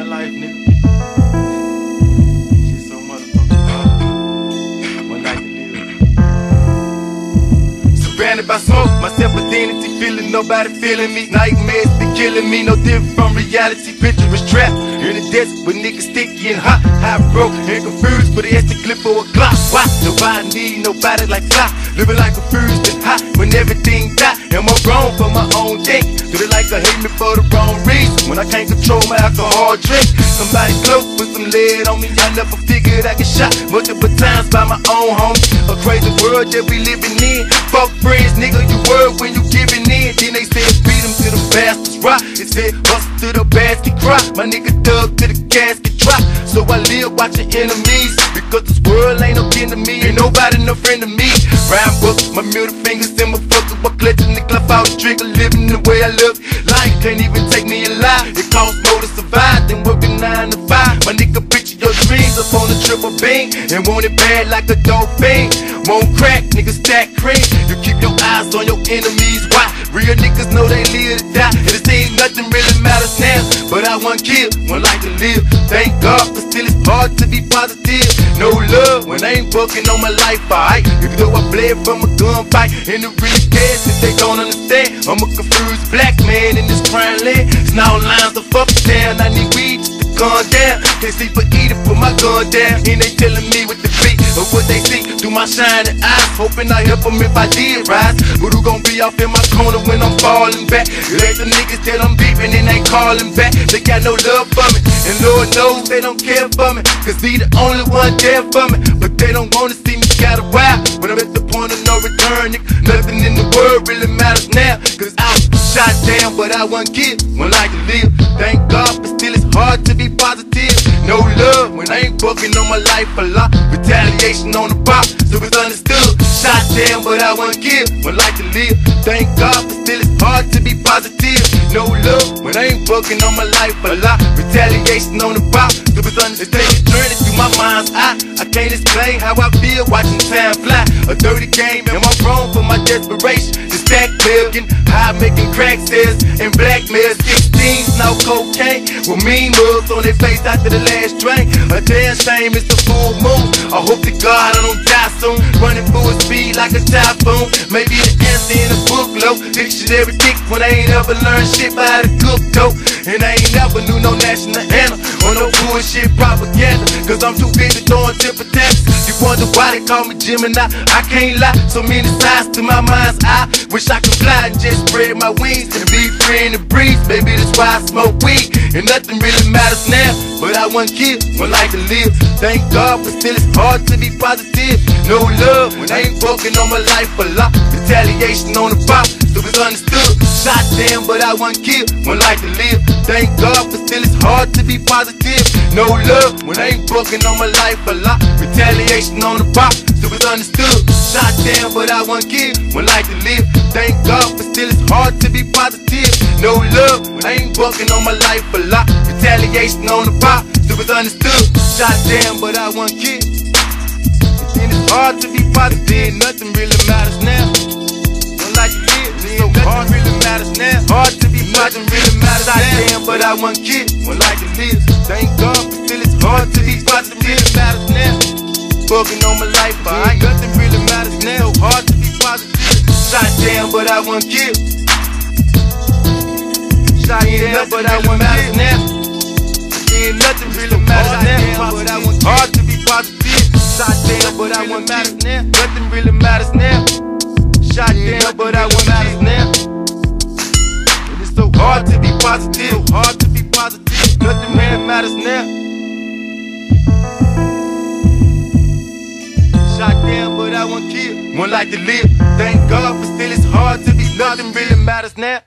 my life, nigga. Shit so motherfucking hard. One life to live. Surrounded by smoke, my self-identity feeling nobody feeling me. Nightmares be killing me, no different from reality. Picture is trapped in the desert with niggas sticky and hot. High broke and confused, but it's the clip for a clock. Why? Nobody need nobody like fly. Living like confused and hot when everything die. Am I wrong for my Do they like to hate me for the wrong reason? When I can't control my alcohol drink. Somebody close put some lead on me. I never figured I get shot multiple times by my own homie. A crazy world that we living in. Fuck friends, nigga, you were when you giving rock. It said bust to the basket cry. My nigga dug to the casket drop. So I live watching enemies. Because this world ain't no kin to me. Ain't nobody no friend to me. Rhyme book, my middle fingers in my fucker. What clutching the club out trigger, living the way I look. Life can't even take me alive. It costs more to survive than working nine to five. My nigga, picture your dreams up on the triple beam. And want it bad like a dolphin. Won't crack, nigga stack cream. You keep your eyes on your enemies. Why? Real niggas know they live to die. But I want kill, one life to live. Thank God, but still it's hard to be positive. No love when I ain't bucking on my life, alright? Even though I bled from a gunfight, and it really cares if they don't understand. I'm a confused black man in this crime land. Snout lines the fuck down. I need weed to calm down. Can't sleep or eat it, put my gun down. And they telling me what the beat of what they see through my shining eyes. Hoping I help them if I did rise. But who gon' be off in my corner when I'm falling back? Ain't the niggas that I'm beeping calling back. They got no love for me. And Lord knows they don't care for me. Cause he the only one there for me. But they don't wanna see me scatter wild. When I'm at the point of no return, nothing in the world really matters now. Cause I shot down, but I wasn't killed. One life to live. Thank God, but still it's hard to be positive. No love when I ain't booking on my life a lot. Retaliation on the pop, so it's. Down, but I wasn't give, One life to live. Thank God, but still it's hard to be positive. No love when I ain't booking on my life a lot. Retaliation on the it's understood. Take a journey through my mind's eye. I can't explain how I feel watching time fly. A dirty game, am I wrong for my desperation? Stack billion, high making crack sales and blackmail 16s, now cocaine. With mean mugs on their face after the last drink. A damn shame it's the full moon. I hope to God I don't die soon. Running full speed like a typhoon. Maybe the answer in a book low. Dictionary dick when I ain't ever learned shit by the cook dope. And I ain't never knew no national anthem no bullshit propaganda. Cause I'm too busy throwing temper tantrums. You wonder why they call me Gemini. I can't lie, so many sides to my mind's eye. Wish I could fly and just spread my wings and be free in the breeze. Baby, that's why I smoke weed. And nothing really matters now. I want one life to live. Thank God, but still it's hard to be positive. No love when I ain't broken on my life a lot. Retaliation on the pop, so it's understood. Shot down, but I one killed. One life to live. Thank God, but still it's hard to be positive. No love when I ain't broken on my life a lot. Retaliation on the pop, so it's understood. Shot down, but I one killed. One life to live. Thank God, but still it's hard to be positive. No love I ain't broken on my life a lot. Retaliation on the pop, so it's understood. Shot down, but I want killed. And it's hard to be positive. Nothing really matters now. One life to live, it's so hard really matters now. Hard to be nothing really matters Shot down, but I want killed. One life to live. Thank God, but still it's hard to be positive. Really matters now. Fucking on my life, but I ain't nothing really matters now. Hard to be positive. Shot down, but I want killed. Down, but I want matters now. Ain't nothing really matters now. But I want hard to be positive. Shot down, but I want matters now. Nothing really matters now. Shot down, but I want matters now. And it's so hard to be positive. Hard to be positive. Nothing really matters now. Shot down, but I want kill. One life to live. Thank God, but still it's hard to be. Nothing really matters now.